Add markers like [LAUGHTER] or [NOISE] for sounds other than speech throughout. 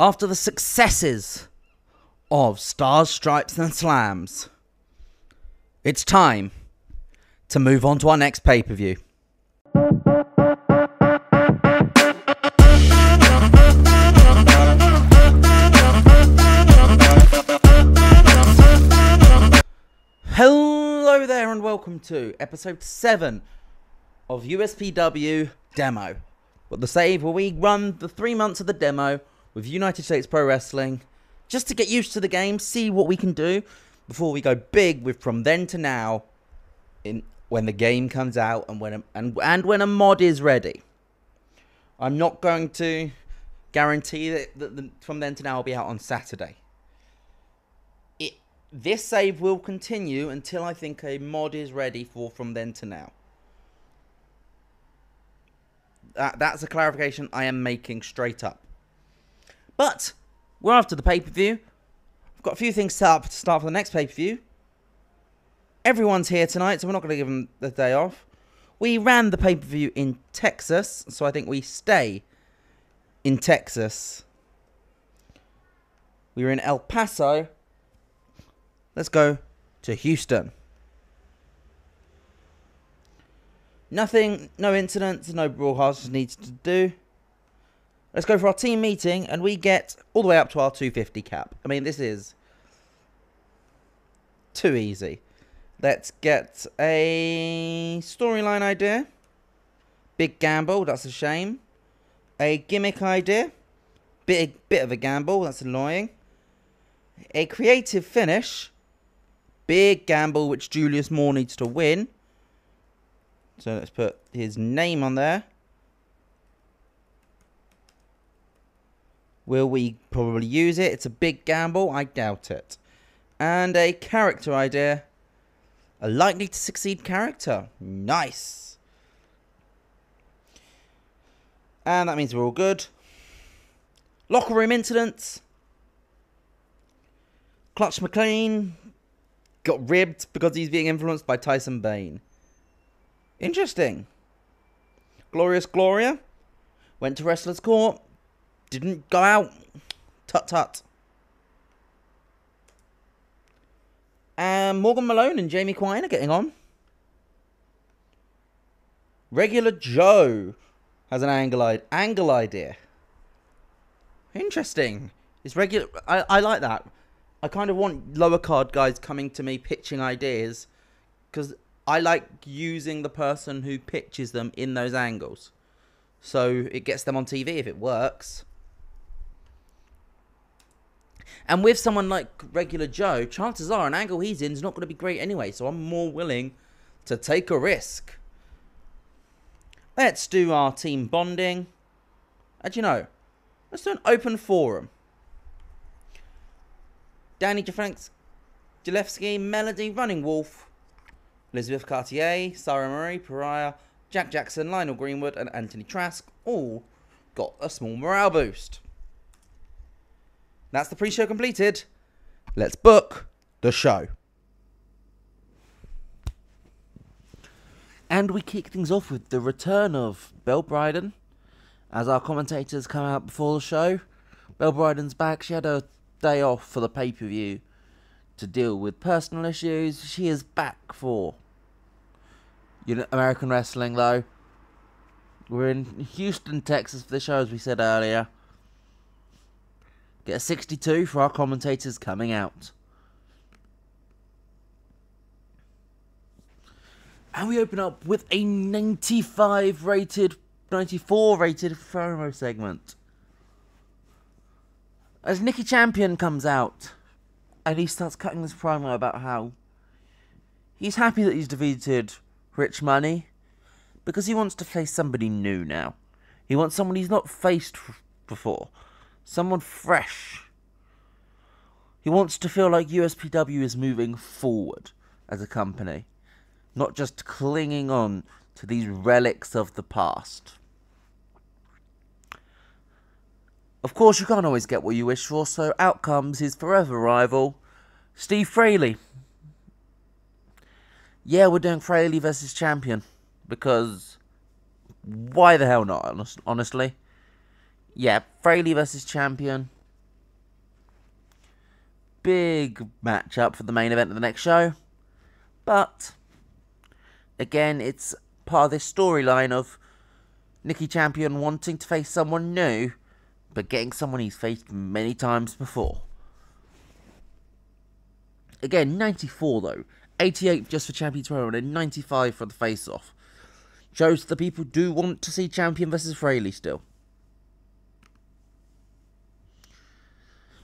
After the successes of Stars, Stripes, and Slams, it's time to move on to our next pay per view. Hello there, and welcome to episode 7 of USPW Demo. But the save where we run the three months of the demo with United States Pro Wrestling just to get used to the game, see what we can do before we go big with From Then to Now in when the game comes out and when a, and and when a mod is ready. I'm not going to guarantee that, that the, From Then to Now I'll be out on Saturday. It this save will continue until I think a mod is ready for From Then to Now. That, that's a clarification I am making straight up. But we're after the pay per view. I've got a few things set up to start for the next pay per view. Everyone's here tonight, so we're not going to give them the day off. We ran the pay per view in Texas, so I think we stay in Texas. We were in El Paso. Let's go to Houston. Nothing, no incidents, no brawlhouses needs to do. Let's go for our team meeting, and we get all the way up to our 250 cap. I mean, this is too easy. Let's get a storyline idea. Big gamble, that's a shame. A gimmick idea. Big bit of a gamble, that's annoying. A creative finish. Big gamble, which Julius Moore needs to win. So let's put his name on there. Will we probably use it? It's a big gamble. I doubt it. And a character idea. A likely to succeed character. Nice. And that means we're all good. Locker room incidents. Clutch McLean got ribbed because he's being influenced by Tyson Bane. Interesting. Glorious Gloria went to Wrestler's Court, didn't go out. Tut tut. And Morgan Malone and Jamie Quine are getting on. Regular Joe has an angle, angle idea. Interesting. It's regular. I, I like that. I kind of want lower card guys coming to me pitching ideas because I like using the person who pitches them in those angles. So it gets them on TV if it works. And with someone like regular Joe, chances are an angle he's in is not going to be great anyway. So I'm more willing to take a risk. Let's do our team bonding. And you know, let's do an open forum. Danny Jalewski, Melody, Running Wolf, Elizabeth Cartier, Sarah Marie, Pariah, Jack Jackson, Lionel Greenwood, and Anthony Trask all got a small morale boost. That's the pre show completed. Let's book the show. And we kick things off with the return of Belle Bryden. As our commentators come out before the show, Belle Bryden's back. She had a day off for the pay per view to deal with personal issues. She is back for American Wrestling, though. We're in Houston, Texas for the show, as we said earlier. Get a 62 for our commentators coming out. And we open up with a 95 rated, 94 rated promo segment. As Nicky Champion comes out, and he starts cutting this promo about how he's happy that he's defeated Rich Money because he wants to face somebody new now. He wants someone he's not faced before. Someone fresh. He wants to feel like USPW is moving forward as a company, not just clinging on to these relics of the past. Of course, you can't always get what you wish for, so out comes his forever rival, Steve Fraley. Yeah, we're doing Fraley versus Champion, because why the hell not, honestly? Yeah, Fraley versus Champion. big matchup for the main event of the next show. But again, it's part of this storyline of Nikki Champion wanting to face someone new, but getting someone he's faced many times before. Again, 94 though. 88 just for Champions Royal and 95 for the face off. Shows the people do want to see Champion versus Fraley still.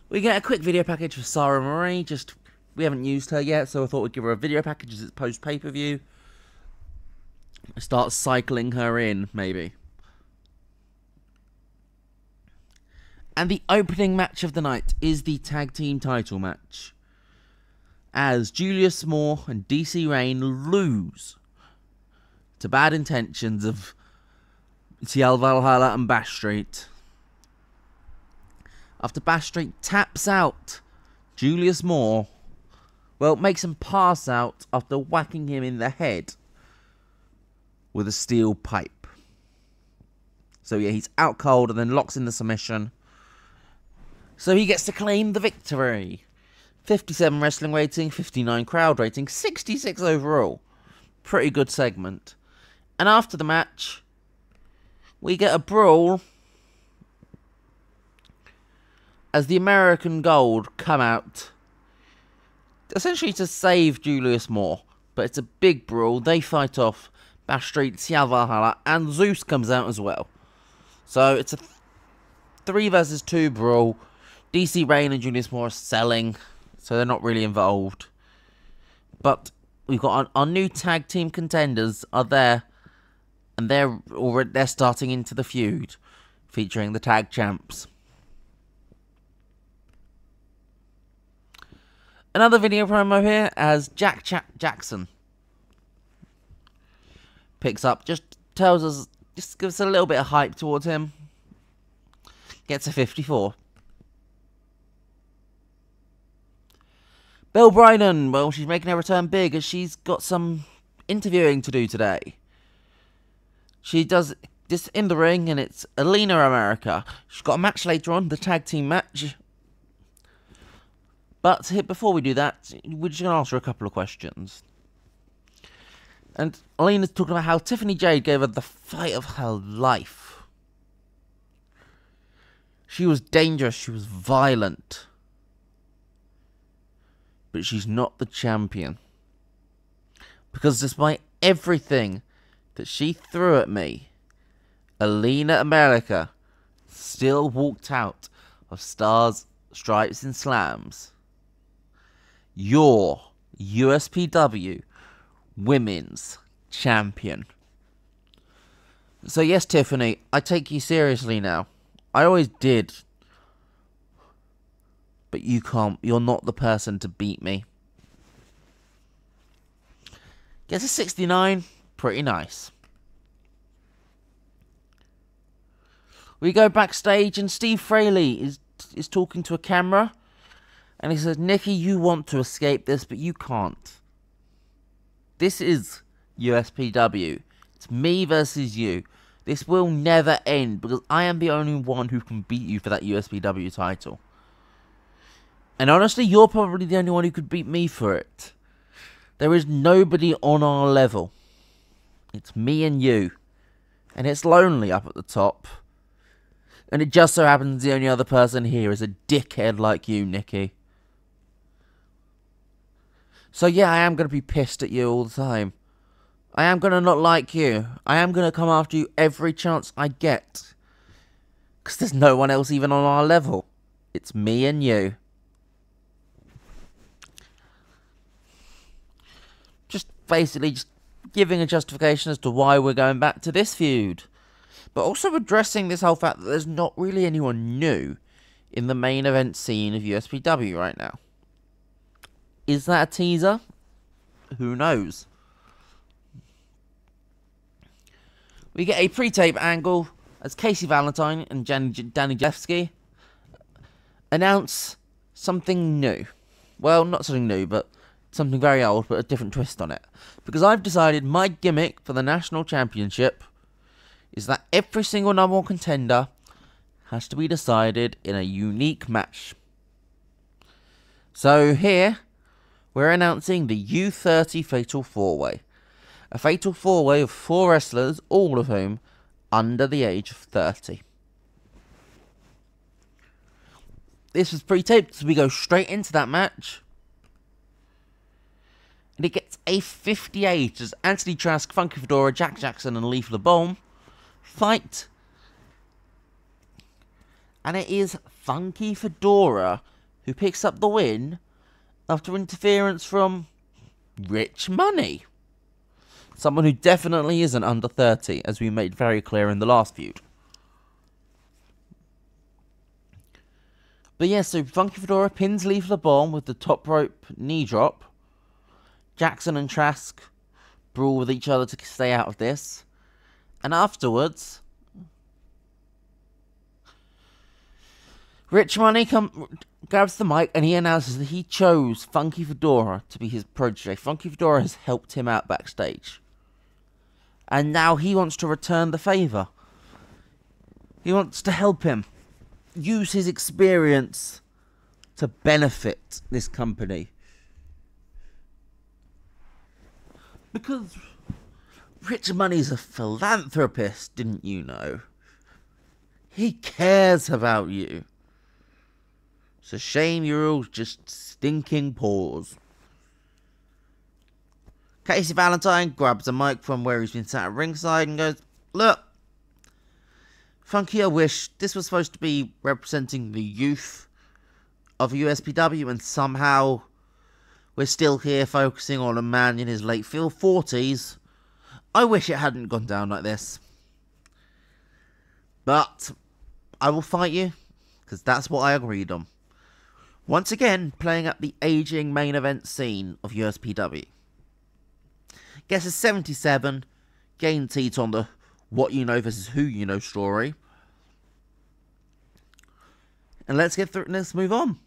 We get a quick video package for Sarah Marie, just we haven't used her yet, so I thought we'd give her a video package as it's post pay per view. Start cycling her in, maybe. And the opening match of the night is the tag team title match. As Julius Moore and DC Rain lose to bad intentions of TL Valhalla and Bash Street. After Bash Street taps out Julius Moore, well, makes him pass out after whacking him in the head with a steel pipe. So yeah, he's out cold and then locks in the submission. So he gets to claim the victory. 57 wrestling rating, 59 crowd rating, 66 overall. Pretty good segment. And after the match, we get a brawl as the American Gold come out essentially to save Julius Moore. But it's a big brawl. They fight off Bash Street, TL Valhalla, and Zeus comes out as well. So it's a th- three versus two brawl. DC Rain and Julius Moore are selling, so they're not really involved. But we've got our, our new tag team contenders are there, and they're already they're starting into the feud, featuring the tag champs. Another video promo here as Jack Ch- Jackson picks up, just tells us, just gives us a little bit of hype towards him. Gets a 54. Belle Bryden, well, she's making her return big as she's got some interviewing to do today. She does this in the ring, and it's Alina America. She's got a match later on, the tag team match. But before we do that, we're just going to ask her a couple of questions. And Alina's talking about how Tiffany Jade gave her the fight of her life. She was dangerous, she was violent but she's not the champion. Because despite everything that she threw at me, Alina America still walked out of Stars, Stripes, and Slams. Your USPW Women's Champion. So, yes, Tiffany, I take you seriously now. I always did but you can't. You're not the person to beat me. Gets a 69. Pretty nice. We go backstage and Steve Fraley is is talking to a camera and he says, Nikki, you want to escape this, but you can't. This is USPW. It's me versus you. This will never end because I am the only one who can beat you for that USPW title. And honestly, you're probably the only one who could beat me for it. There is nobody on our level. It's me and you. And it's lonely up at the top. And it just so happens the only other person here is a dickhead like you, Nikki. So yeah, I am going to be pissed at you all the time. I am going to not like you. I am going to come after you every chance I get. Because there's no one else even on our level. It's me and you. Just basically just giving a justification as to why we're going back to this feud. But also addressing this whole fact that there's not really anyone new in the main event scene of USPW right now. Is that a teaser? Who knows? We get a pre-tape angle as Casey Valentine and Jan- Danny Jeffsky announce something new. Well, not something new, but something very old, but a different twist on it. Because I've decided my gimmick for the national championship is that every single number one contender has to be decided in a unique match. So here, we're announcing the U30 Fatal 4-Way. A Fatal 4-Way of four wrestlers, all of whom under the age of 30. This was pre-taped, so we go straight into that match. And it gets a 58 as Anthony Trask, Funky Fedora, Jack Jackson, and Leaf LeBon fight. And it is Funky Fedora who picks up the win after interference from Rich Money. Someone who definitely isn't under 30, as we made very clear in the last feud. But yeah, so Funky Fedora pins Leaf LeBon with the top rope knee drop. Jackson and Trask brawl with each other to stay out of this. And afterwards, Rich Money come, grabs the mic and he announces that he chose Funky Fedora to be his protege. Funky Fedora has helped him out backstage. And now he wants to return the favour. He wants to help him. Use his experience to benefit this company. Because Rich Money's a philanthropist, didn't you know? He cares about you. It's a shame you're all just stinking paws. Casey Valentine grabs a mic from where he's been sat at ringside and goes, Look, Funky, I wish this was supposed to be representing the youth of USPW, and somehow we're still here focusing on a man in his late 40s. I wish it hadn't gone down like this. But I will fight you, because that's what I agreed on. Once again, playing up the aging main event scene of USPW. Gets a 77, gain teat on the what you know versus who you know story. And let's get through let's move on.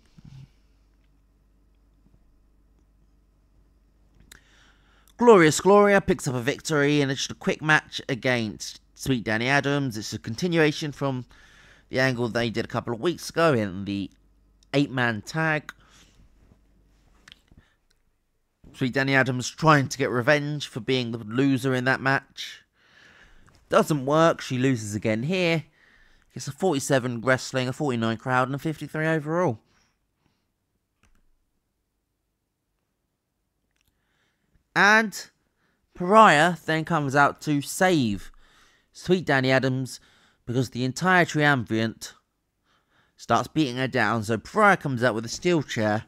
Glorious Gloria picks up a victory and it's just a quick match against Sweet Danny Adams. It's a continuation from the angle they did a couple of weeks ago in the eight man tag. Sweet Danny Adams trying to get revenge for being the loser in that match. Doesn't work. She loses again here. Gets a 47 wrestling, a 49 crowd, and a 53 overall. And Pariah then comes out to save Sweet Danny Adams because the entire triumvirate starts beating her down. So Pariah comes out with a steel chair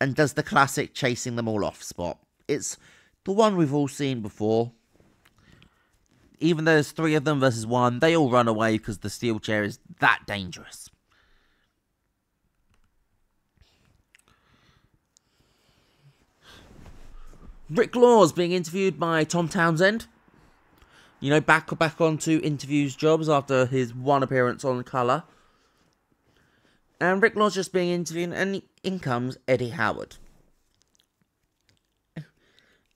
and does the classic chasing them all off spot. It's the one we've all seen before. Even though there's three of them versus one, they all run away because the steel chair is that dangerous. Rick Law's being interviewed by Tom Townsend. You know, back back onto interviews jobs after his one appearance on Color. And Rick Law's just being interviewed, and in comes Eddie Howard.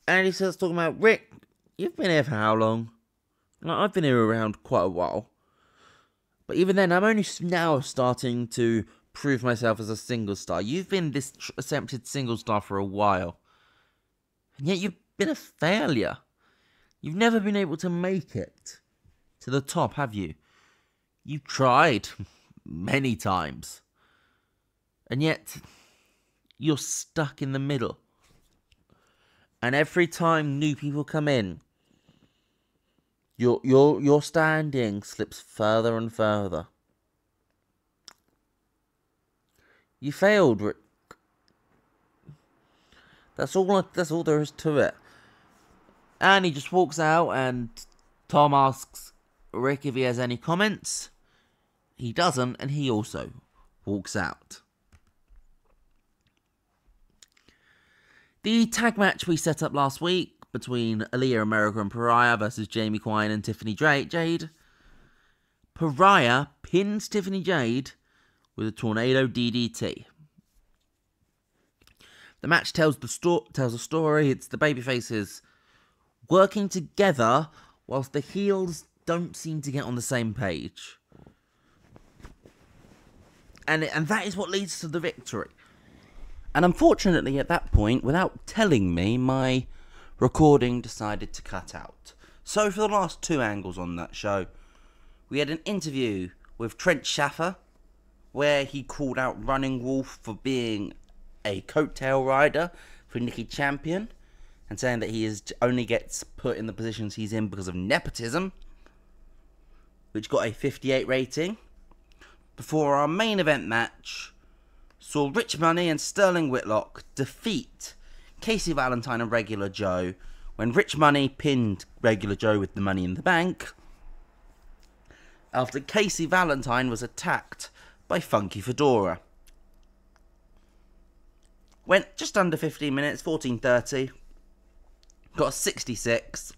And he starts talking about Rick, you've been here for how long? Like, I've been here around quite a while. But even then, I'm only now starting to prove myself as a single star. You've been this attempted single star for a while. And yet you've been a failure. You've never been able to make it to the top, have you? You've tried [LAUGHS] many times. And yet you're stuck in the middle. And every time new people come in, your your your standing slips further and further. You failed, Rick. That's all. That's all there is to it. And he just walks out, and Tom asks Rick if he has any comments. He doesn't, and he also walks out. The tag match we set up last week between Alina America and Pariah versus Jamie Quine and Tiffany Jade. Pariah pins Tiffany Jade with a tornado DDT. The match tells the sto- tells a story. It's the babyfaces working together whilst the heels don't seem to get on the same page. And and that is what leads to the victory. And unfortunately, at that point, without telling me, my recording decided to cut out. So, for the last two angles on that show, we had an interview with Trent Schaffer, where he called out Running Wolf for being a coattail rider for Nicky Champion, and saying that he is only gets put in the positions he's in because of nepotism, which got a 58 rating. Before our main event match, saw Rich Money and Sterling Whitlock defeat Casey Valentine and Regular Joe when Rich Money pinned Regular Joe with the money in the bank after Casey Valentine was attacked by Funky Fedora. Went just under 15 minutes, 14.30. Got a 66.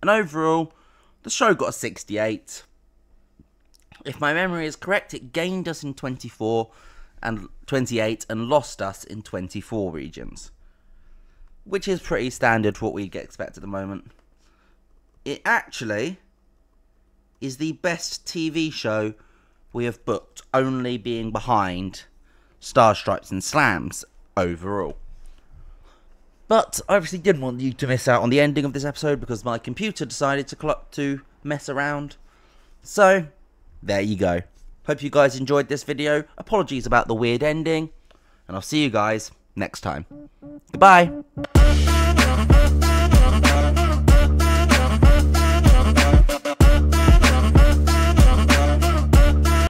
And overall, the show got a 68. If my memory is correct, it gained us in 24 and 28 and lost us in 24 regions. Which is pretty standard for what we expect at the moment. It actually is the best TV show we have booked, only being behind Star Stripes and Slams overall. But I obviously didn't want you to miss out on the ending of this episode because my computer decided to to mess around. So, there you go. Hope you guys enjoyed this video. Apologies about the weird ending. And I'll see you guys next time. Goodbye.